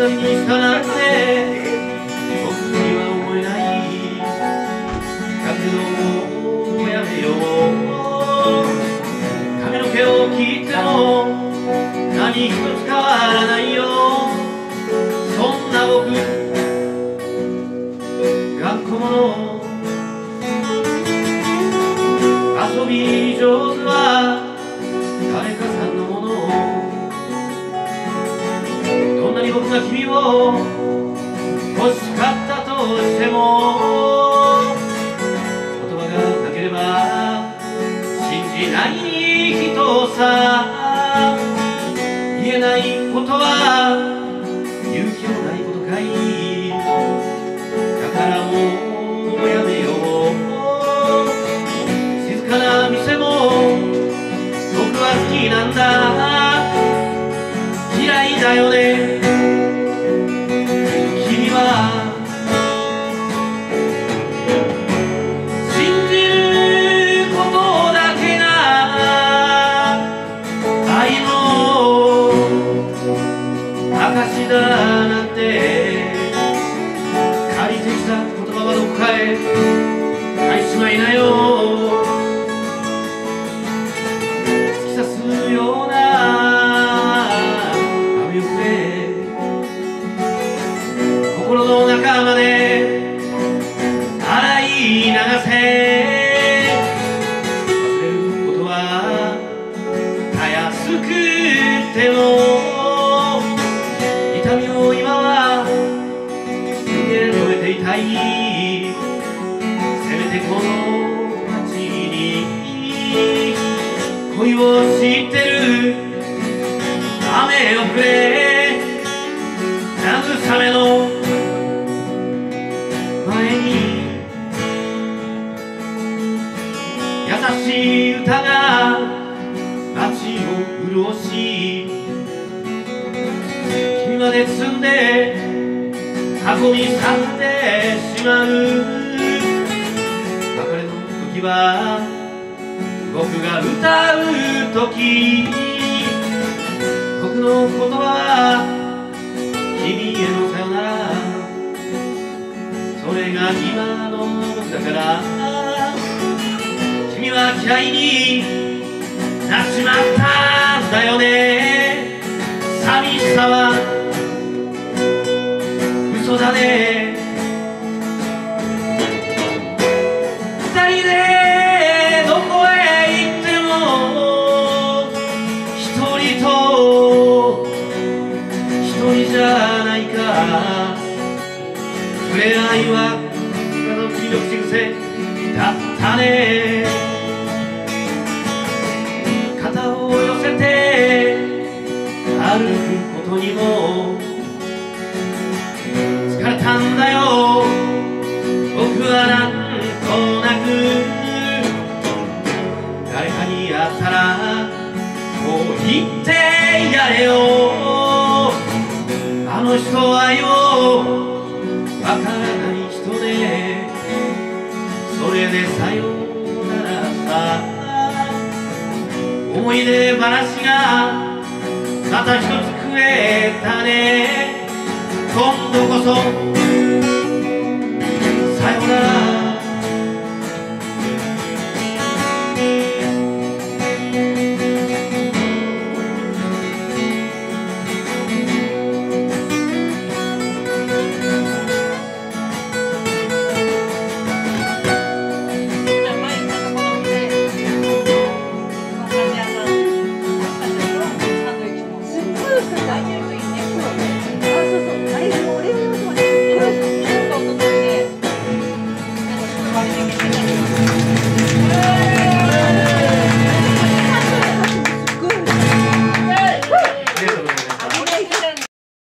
置き去りにしたなんて僕には思えない。活動をやめよう。髪の毛を切っても何一つ変わらないよ。そんな僕頑固者。遊び上手。僕が君を欲しかったとしても言葉がなければ信じない人さ。言えないことはちだなんて。借りてきた言葉はどこかへ。返しまいなよ。せめてこの街に恋を知ってる雨をくれ慰めの前に優しい歌が街を潤し君まで積んで運び去ってしまう。別れの時は僕が歌う時。僕の言葉は君へのさよなら。それが今の僕だから。君は嫌いになっちまったんだよね。寂しさは二人でどこへ行っても一人と一人じゃないか。触れ合いは他の君の口癖。だったね。肩を寄せて歩くことにもたんだよ。僕はなんとなく。誰かに会ったらこう言ってやれよ。あの人はよ。わからない人で。それでさようならさ。思い出話がまた一つ増えたね。